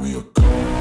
we are going.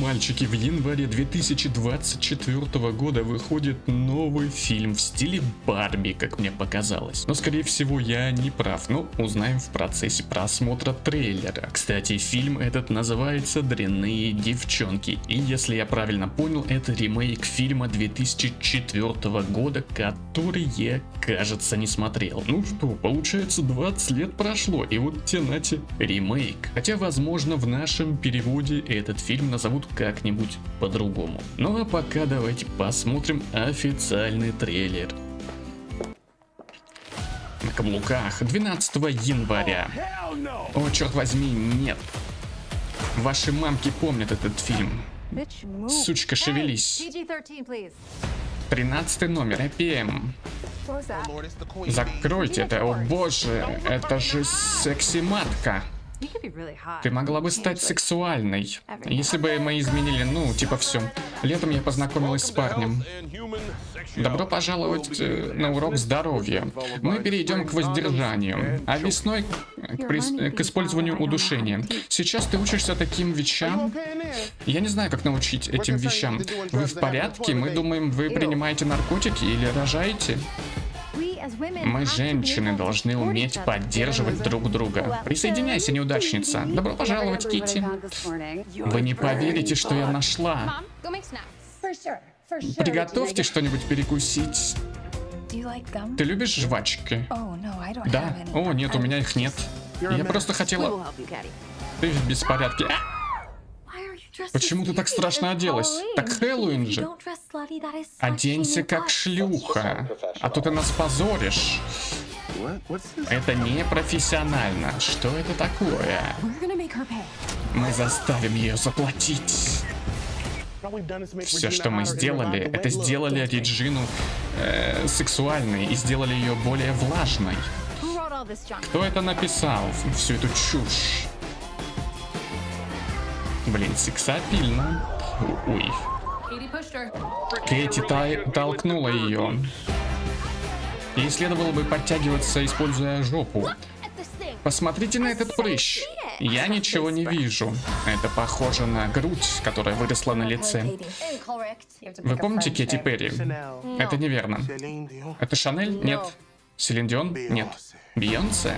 Мальчики! В январе 2024 года выходит новый фильм в стиле Барби, как мне показалось. Но скорее всего я не прав, но узнаем в процессе просмотра трейлера. Кстати, фильм этот называется «Дрянные девчонки». И если я правильно понял, это ремейк фильма 2004 года, который я, кажется, не смотрел. Ну что, получается 20 лет прошло, и вот те нате ремейк. Хотя, возможно, в нашем переводе этот фильм назовут как-нибудь по-другому. Ну а пока давайте посмотрим официальный трейлер. На каблуках 12 января. О, черт возьми, нет. Ваши мамки помнят этот фильм. Сучка, шевелись. 13 номер, APM. Закройте это, о боже, это же секси-матка. Ты могла бы стать сексуальной, если бы мы изменили, ну, типа все. Летом я познакомилась с парнем. Добро пожаловать э, на урок здоровья. Мы перейдем к воздержанию, а весной к, при... к использованию удушения. Сейчас ты учишься таким вещам. Я не знаю, как научить этим вещам. Вы в порядке? Мы думаем, вы принимаете наркотики или рожаете? Мы, женщины, должны уметь поддерживать друг друга. Присоединяйся, неудачница. Добро пожаловать, Кити. Вы не поверите, что я нашла. Приготовьте что-нибудь перекусить. Ты любишь жвачки? Да. О, нет, у меня их нет. Я просто хотела... Ты в беспорядке. Почему ты так страшно оделась? Так Хэллоуин же. Оденься как шлюха, а то ты нас позоришь. Это не профессионально. Что это такое? Мы заставим ее заплатить. Все, что мы сделали, это сделали Реджину э, сексуальной и сделали ее более влажной. Кто это написал? Всю эту чушь. Блин, сексапильно. Ой. Кэти толкнула ее. Ей следовало бы подтягиваться, используя жопу. Посмотрите на этот прыщ. Я ничего не вижу. Это похоже на грудь, которая выросла на лице. Вы помните Кэти Перри? Это неверно. Это Шанель? Нет. Селин Дион? Нет. Бейонсе?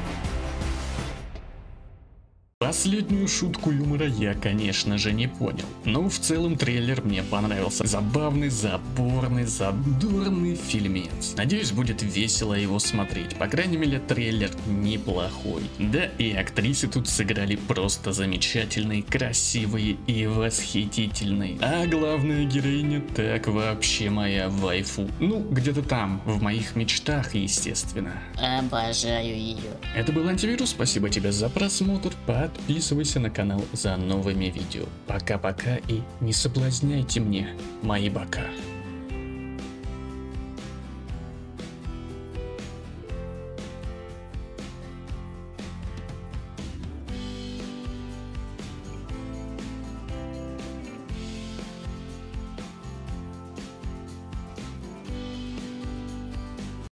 Последнюю шутку юмора я, конечно же, не понял. Но в целом трейлер мне понравился. Забавный, заборный, задорный фильмец. Надеюсь, будет весело его смотреть. По крайней мере, трейлер неплохой. Да и актрисы тут сыграли просто замечательные, красивые и восхитительные. А главная героиня так вообще моя вайфу. Ну, где-то там, в моих мечтах, естественно. Обожаю ее. Это был антивирус, спасибо тебе за просмотр. Под подписывайся на канал за новыми видео. Пока-пока и не соблазняйте мне мои бока.